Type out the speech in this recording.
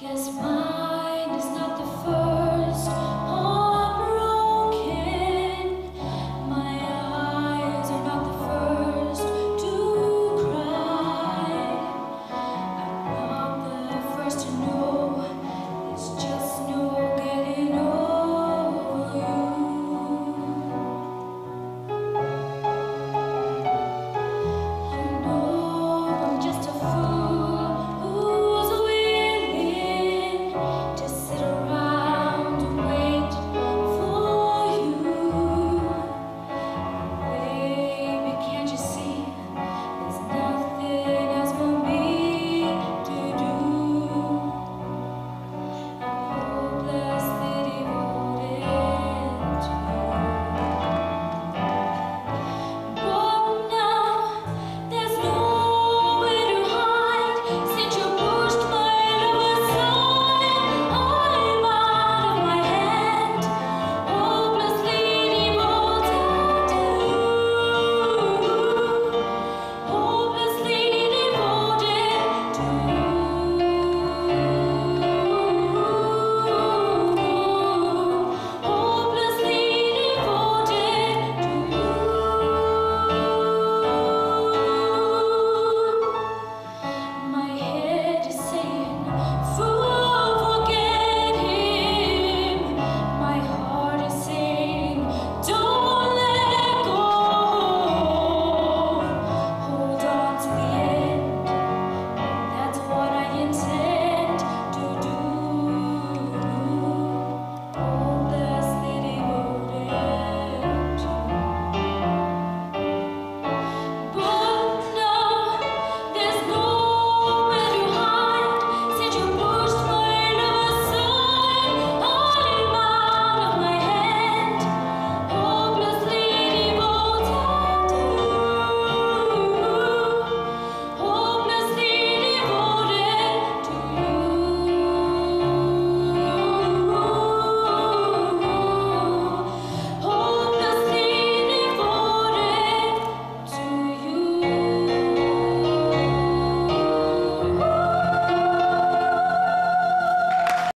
Guess what?